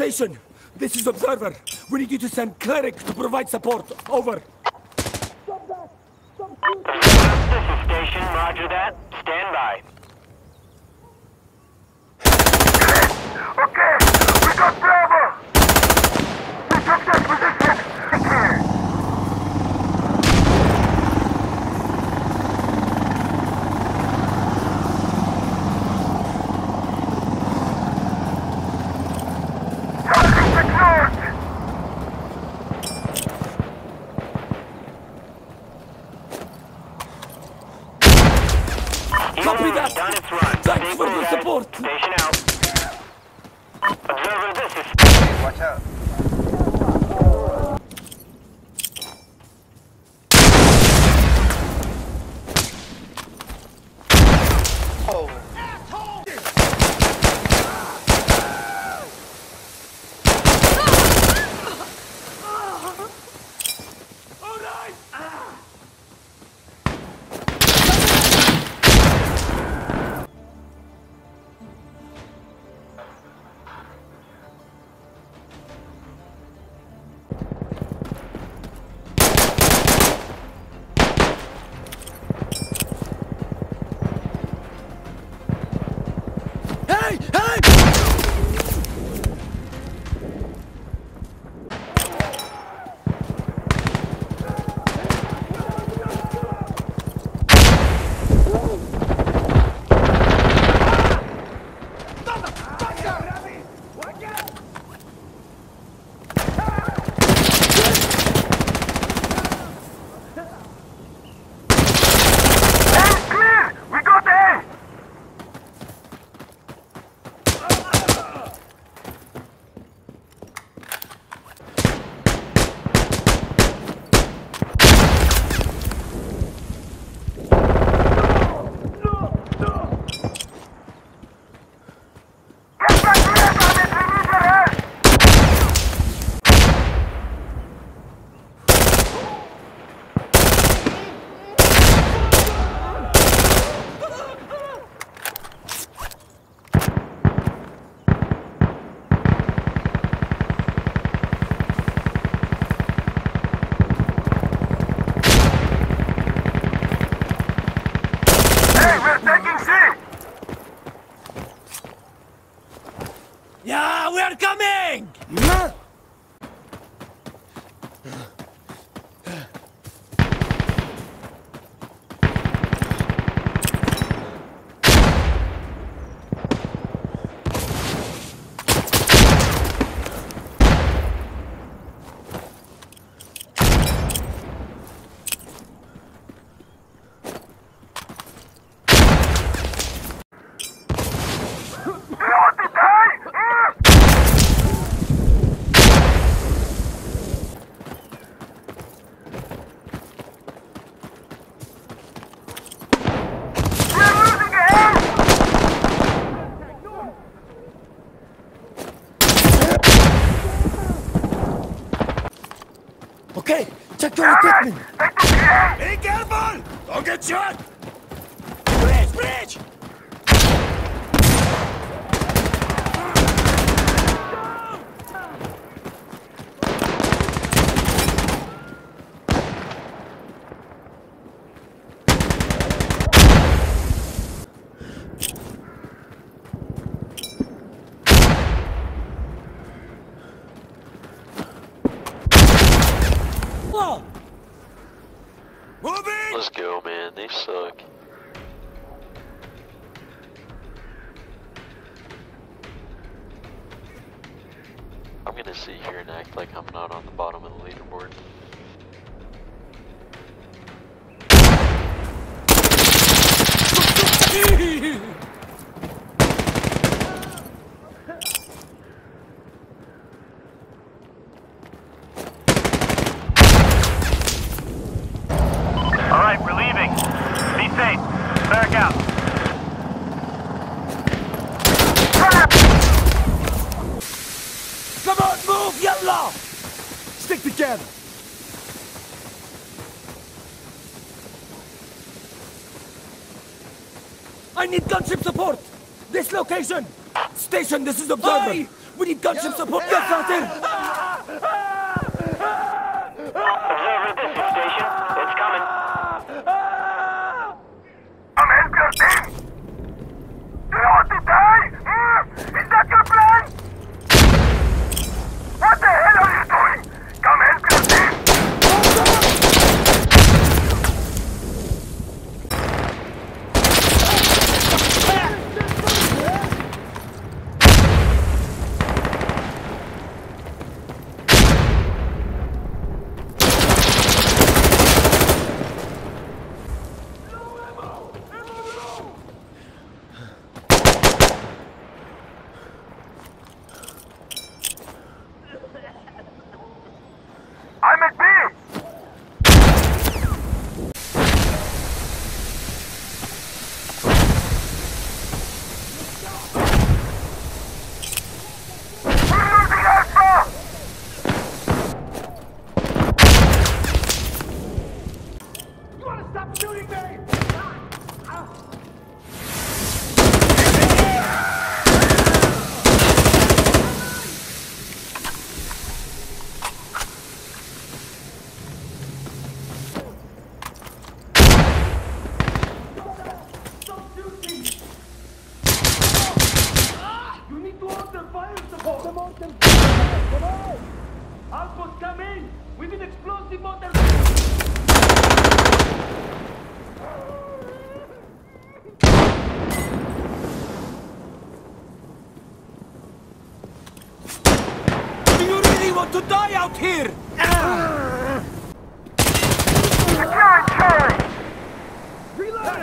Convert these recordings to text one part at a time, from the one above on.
Station, this is Observer. We need you to send Cleric to provide support. Over. This is Station, roger that. Stand by. Okay, we got Bravo! We took that position! Copy that. Done its run. Thanks Stay for cool, the guys. support. Station out. Observer, this is Watch out. Your equipment. They took the A! Be careful! Don't get shot! Moving! Let's go, man. They suck. I'm gonna sit here and act like I'm not on the bottom of the leaderboard. One love! Stick together! I need gunship support! This location! Station, this is Observer! Aye. We need gunship Yo. support! out there. Observer, this is Station. here!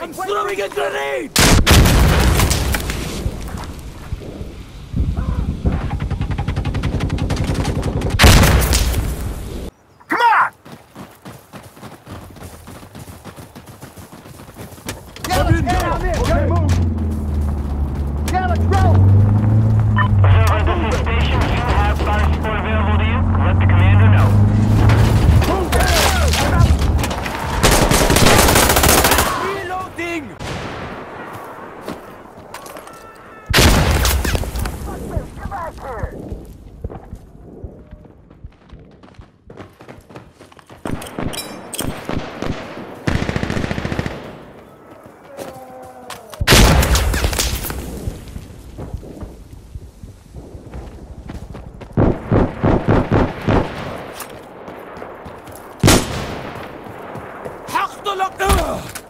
I'm throwing a grenade! Station, you have fire support available to you? Not the lock!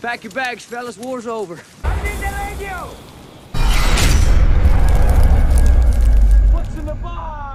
Pack your bags, fellas. War's over. I need the radio! What's in the box?